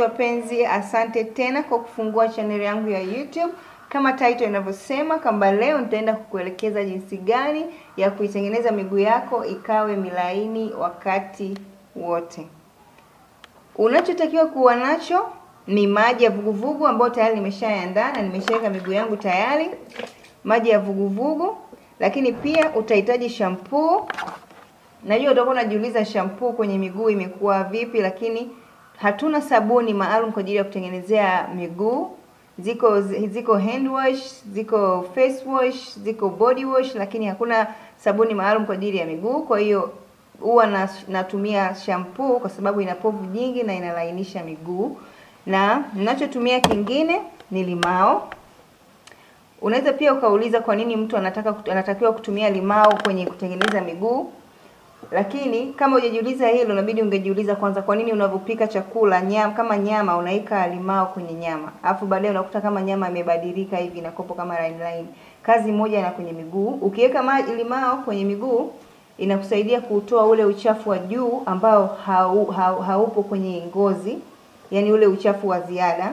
wapenzi, asante tena kwa kufungua chaneli yangu ya YouTube. Kama title inavyosema kwamba leo nitaenda kukuelekeza jinsi gani ya kuitengeneza miguu yako ikawe milaini wakati wote. Unachotakiwa kuwa nacho ni maji ya vuguvugu ambayo tayari nimeshaandaa na nimeshaweka miguu yangu tayari, maji ya vuguvugu. Lakini pia utahitaji shampoo. Najua utakuwa unajiuliza shampoo kwenye miguu imekuwa vipi, lakini hatuna sabuni maalum kwa ajili ya kutengenezea miguu. Ziko ziko hand wash, ziko face wash, ziko body wash, lakini hakuna sabuni maalum kwa ajili ya miguu. Kwa hiyo huwa na, natumia shampoo kwa sababu ina povu nyingi na inalainisha miguu, na ninachotumia kingine ni limao. Unaweza pia ukauliza kwa nini mtu anataka anatakiwa kutumia limao kwenye kutengeneza miguu, lakini kama hujajiuliza hilo, inabidi ungejiuliza kwanza, kwa nini unavyopika chakula nyama, kama nyama unaika limao kwenye nyama, alafu baadaye unakuta kama nyama imebadilika hivi inakopo kama line line. Kazi moja na kwenye miguu, ukiweka maji limao kwenye miguu inakusaidia kutoa ule uchafu wa juu ambao hau, hau, haupo kwenye ngozi, yani ule uchafu wa ziada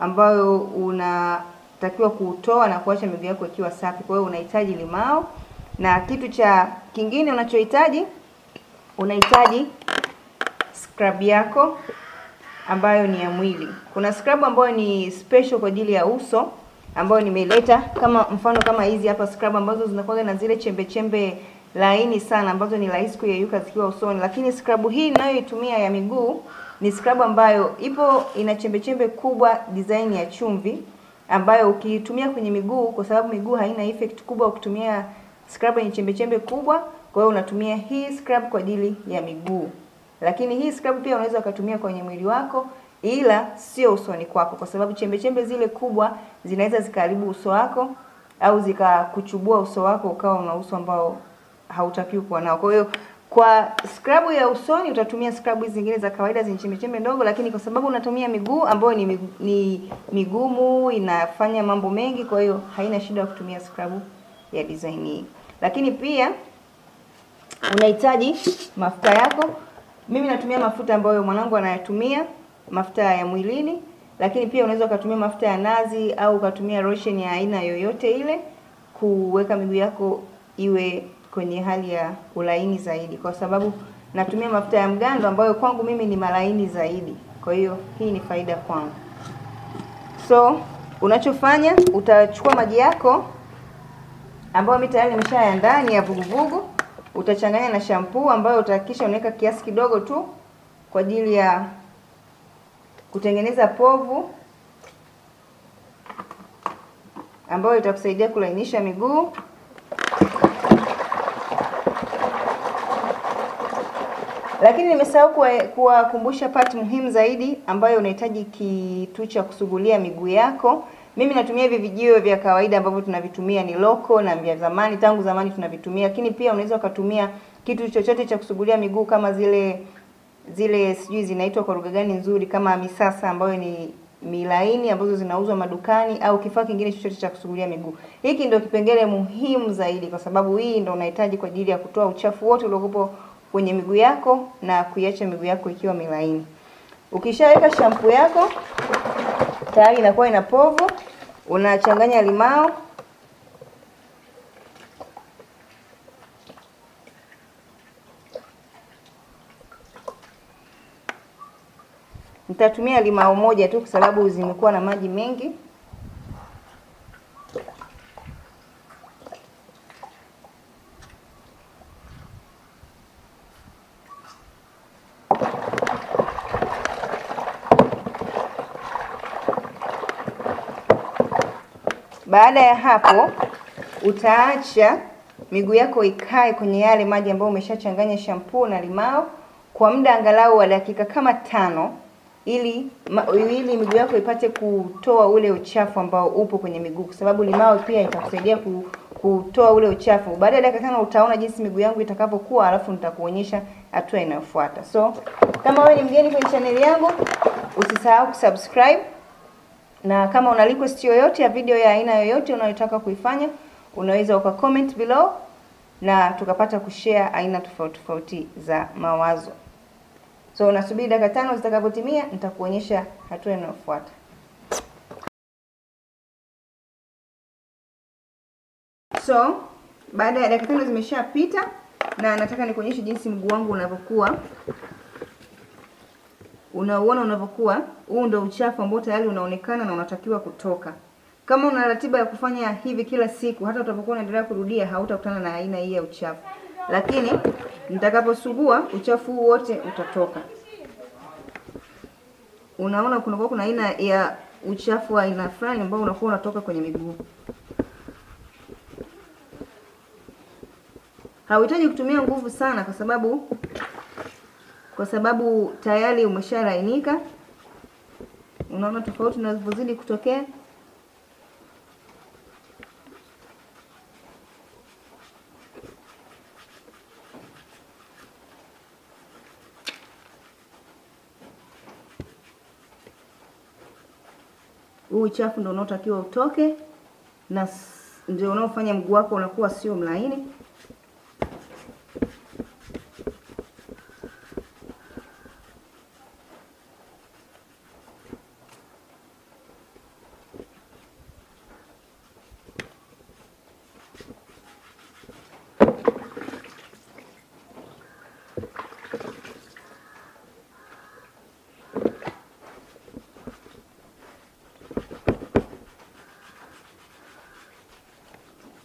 ambayo unatakiwa kuutoa na kuacha miguu yako ikiwa safi. Kwa hiyo unahitaji limao, na kitu cha kingine unachohitaji unahitaji scrub yako ambayo ni ya mwili. Kuna scrub ambayo ni special kwa ajili ya uso ambayo nimeleta kama mfano kama hizi hapa scrub ambazo zinakuwa na zile chembe chembe laini sana ambazo ni rahisi kuyeyuka zikiwa usoni, lakini scrub hii ninayoitumia ya miguu ni scrub ambayo ipo ina chembe chembe kubwa design ya chumvi, ambayo ukiitumia kwenye miguu, kwa sababu miguu haina effect kubwa ukitumia scrub yenye chembe chembe kubwa, kwa hiyo unatumia hii scrub kwa ajili ya miguu. Lakini hii scrub pia unaweza ukatumia kwenye mwili wako, ila sio usoni kwako, kwa sababu chembe chembe zile kubwa zinaweza zikaharibu uso wako au zikakuchubua uso wako ukawa una uso ambao hautakiwi kuwa nao. Kwa hiyo kwa scrub ya usoni utatumia scrub hizi zingine za kawaida zenye chembe chembe ndogo, lakini kwa sababu unatumia miguu ambayo ni, ni migumu inafanya mambo mengi, kwa hiyo haina shida ya kutumia scrub ya design hii. Lakini pia unahitaji mafuta yako. Mimi natumia mafuta ambayo mwanangu anayatumia, mafuta ya mwilini, lakini pia unaweza ukatumia mafuta ya nazi au ukatumia lotion ya aina yoyote ile kuweka miguu yako iwe kwenye hali ya ulaini zaidi, kwa sababu natumia mafuta ya mgando ambayo kwangu mimi ni malaini zaidi. Kwa hiyo hii ni faida kwangu. So unachofanya utachukua maji yako ambayo mimi tayari nimeshaandaa ni ya vuguvugu, utachanganya na shampuu ambayo utahakikisha unaweka kiasi kidogo tu kwa ajili ya kutengeneza povu ambayo itakusaidia kulainisha miguu. Lakini nimesahau kuwakumbusha pati muhimu zaidi ambayo unahitaji kitu cha kusugulia miguu yako. Mimi natumia hivi vijio vya kawaida ambavyo tunavitumia ni loko na vya zamani, tangu zamani tunavitumia, lakini pia unaweza ukatumia kitu chochote cha kusugulia miguu kama zile zile sijui zinaitwa kwa lugha gani nzuri, kama misasa ambayo ni milaini ambazo zinauzwa madukani au kifaa kingine chochote cha kusugulia miguu. Hiki ndio kipengele muhimu zaidi, kwa sababu hii ndio unahitaji kwa ajili ya kutoa uchafu wote uliokupo kwenye miguu yako na kuiacha miguu yako ikiwa milaini. Ukishaweka shampoo yako tayari inakuwa ina povu, unachanganya limao Nitatumia limao moja tu kwa sababu zimekuwa na maji mengi. Baada ya hapo, utaacha miguu yako ikae kwenye yale maji ambayo umeshachanganya shampoo na limao kwa muda angalau wa dakika kama tano ili ma, ili miguu yako ipate kutoa ule uchafu ambao upo kwenye miguu, kwa sababu limao pia itakusaidia ku, kutoa ule uchafu. Baada ya dakika tano utaona jinsi miguu yangu itakavyokuwa, alafu nitakuonyesha hatua inayofuata. So kama wewe ni mgeni kwenye chaneli yangu, usisahau kusubscribe, na kama una request yoyote ya video ya aina yoyote unayotaka kuifanya, unaweza uka comment below na tukapata kushare aina tofauti tofauti za mawazo. So unasubiri dakika tano zitakapotimia, nitakuonyesha hatua inayofuata. So baada ya dakika tano zimeshapita, na nataka nikuonyeshe jinsi mguu wangu unavyokuwa unauona unavyokuwa. Huu ndio uchafu ambao tayari unaonekana na unatakiwa kutoka. Kama una ratiba ya kufanya hivi kila siku, hata utakapokuwa unaendelea kurudia, hautakutana na aina hii ya uchafu, lakini nitakaposugua uchafu huu wote utatoka. Unaona kunakuwa kuna aina ya uchafu wa aina fulani ambao unakuwa unatoka kwenye miguu. Hauhitaji kutumia nguvu sana, kwa sababu kwa sababu tayari umeshalainika. Unaona tofauti unavyozidi kutokea. Huu uchafu ndio unaotakiwa utoke, na ndio unaofanya mguu wako unakuwa sio mlaini.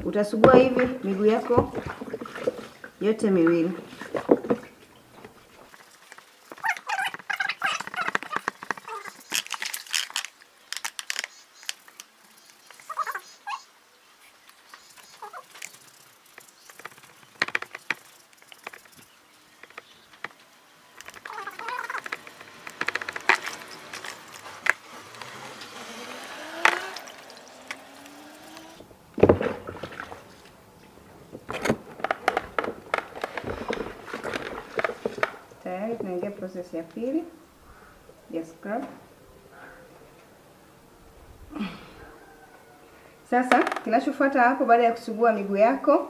Utasugua hivi miguu yako yote miwili. Tayari tunaingia process ya pili ya scrub. Sasa kinachofuata hapo, baada ya kusugua miguu yako,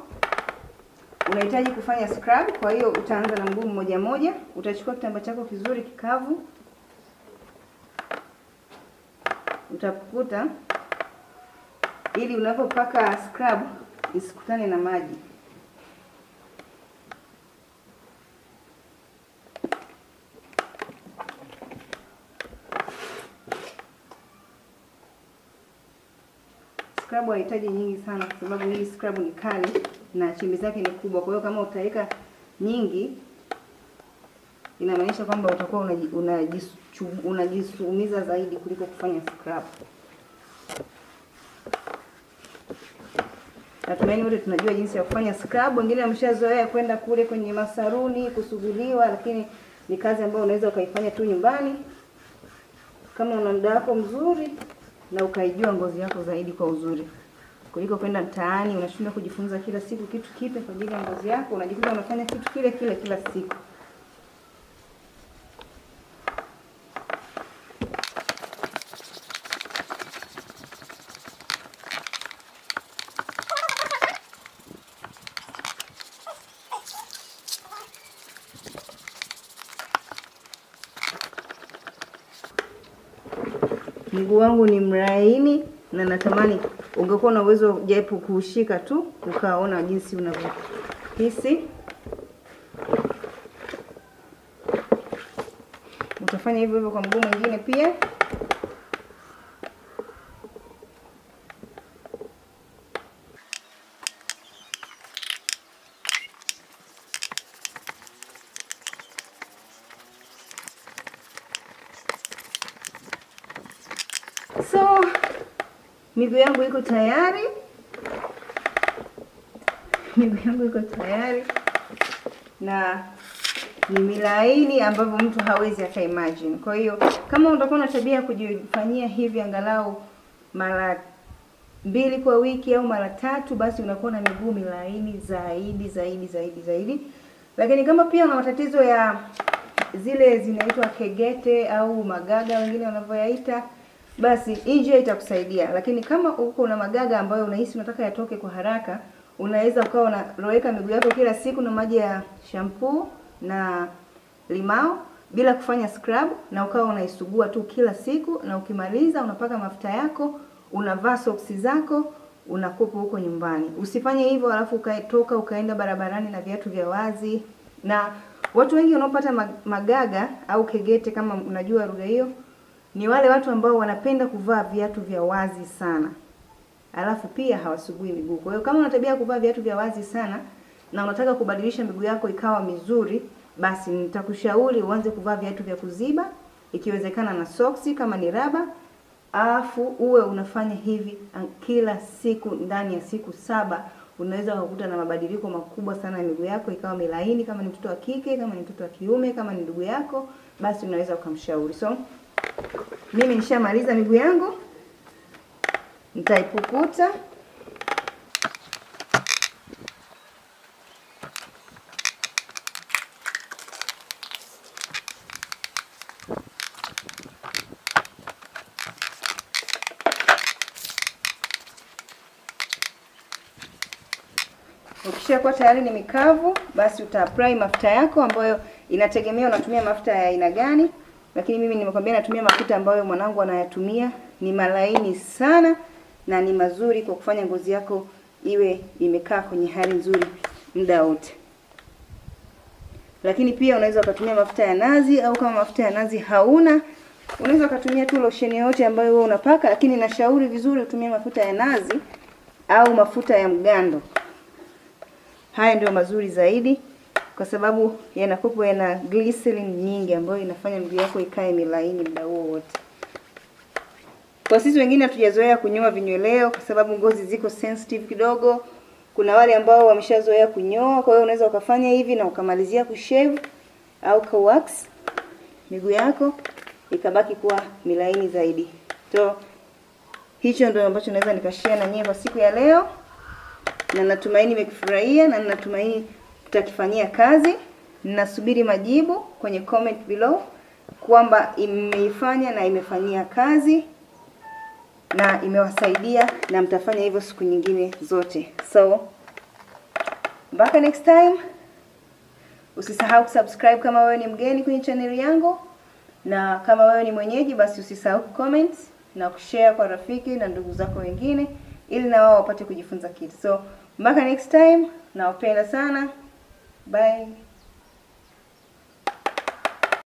unahitaji kufanya scrub. Kwa hiyo utaanza na mguu mmoja moja. Utachukua kitambaa chako kizuri kikavu, utakuta ili unapopaka scrub isikutane na maji. Scrub haihitaji nyingi sana, kwa sababu hii scrub ni kali na chimbi zake ni kubwa. Kwa hiyo kama utaweka nyingi, inamaanisha kwamba utakuwa unajisuumiza unajisu zaidi kuliko kufanya scrub. Natumaini wote tunajua jinsi ya kufanya scrub. Wengine wameshazoea kwenda kule kwenye masaruni kusuguliwa, lakini ni kazi ambayo unaweza ukaifanya tu nyumbani kama una muda wako mzuri na ukaijua ngozi yako zaidi kwa uzuri, kuliko kwenda mtaani unashindwa kujifunza kila siku kitu kipya kwa ajili ya ngozi yako, unajikuta unafanya kitu kile kile kila siku. Mguu wangu ni mlaini na natamani ungekuwa na uwezo japo kuushika tu ukaona jinsi unavyohisi. Utafanya hivyo hivyo kwa mguu mwingine pia. So miguu yangu iko tayari, miguu yangu iko tayari na ni milaini ambavyo mtu hawezi aka imagine. Kwa hiyo kama utakuwa na tabia ya kujifanyia hivi angalau mara mbili kwa wiki au mara tatu, basi unakuwa na miguu milaini zaidi zaidi zaidi zaidi. Lakini kama pia una matatizo ya zile zinaitwa kegete au magaga wengine wanavyoyaita basi hii njia itakusaidia. Lakini kama uko na magaga ambayo unahisi unataka yatoke kwa haraka, unaweza ukawa unaloweka miguu yako kila siku na maji ya shampoo na limao, bila kufanya scrub, na ukawa unaisugua tu kila siku, na ukimaliza unapaka mafuta yako, unavaa soksi zako, unakupa huko nyumbani. Usifanye hivyo alafu ukatoka ukaenda barabarani na viatu vya wazi. Na watu wengi wanaopata magaga au kegete, kama unajua lugha hiyo, ni wale watu ambao wanapenda kuvaa viatu vya wazi sana alafu pia hawasugui miguu. Kwa hiyo kama una tabia ya kuvaa viatu vya wazi sana na unataka kubadilisha miguu yako ikawa mizuri, basi nitakushauri uanze kuvaa viatu vya kuziba, ikiwezekana na soksi kama ni raba, alafu uwe unafanya hivi kila siku. Ndani ya siku saba unaweza kukuta na mabadiliko makubwa sana ya miguu yako ikawa milaini. Kama ni mtoto wa kike, kama ni mtoto wa kiume, kama ni ndugu yako, basi unaweza ukamshauri. So mimi nishamaliza miguu yangu nitaipukuta. Ukishakuwa tayari ni mikavu, basi uta apply mafuta yako ambayo inategemea unatumia mafuta ya aina gani, lakini mimi nimekwambia natumia mafuta ambayo mwanangu anayatumia. Ni malaini sana na ni mazuri kwa kufanya ngozi yako iwe imekaa kwenye hali nzuri muda wote. Lakini pia unaweza ukatumia mafuta ya nazi, au kama mafuta ya nazi hauna, unaweza ukatumia tu lotion yoyote ambayo wewe unapaka, lakini nashauri vizuri utumie mafuta ya nazi au mafuta ya mgando. Haya ndio mazuri zaidi kwa sababu yanakopo yana glycerin nyingi ambayo inafanya miguu yako ikae milaini muda huo wote. Kwa sisi wengine hatujazoea kunyoa vinyweleo kwa sababu ngozi ziko sensitive kidogo. Kuna wale ambao wameshazoea kunyoa, kwa hiyo unaweza ukafanya hivi na ukamalizia kushave au ka wax miguu yako ikabaki kuwa milaini zaidi. So hicho ndio ambacho naweza nikashare na nyinyi kwa siku ya leo, na natumaini mekifurahia na natumaini tutakifanyia kazi. Nasubiri majibu kwenye comment below kwamba imeifanya na imefanyia kazi na imewasaidia na mtafanya hivyo siku nyingine zote. So mpaka next time, usisahau kusubscribe kama wewe ni mgeni kwenye chaneli yangu, na kama wewe ni mwenyeji, basi usisahau kucomment na kushare kwa rafiki na ndugu zako wengine, ili na wao wapate kujifunza kitu. So mpaka next time, nawapenda sana, bye.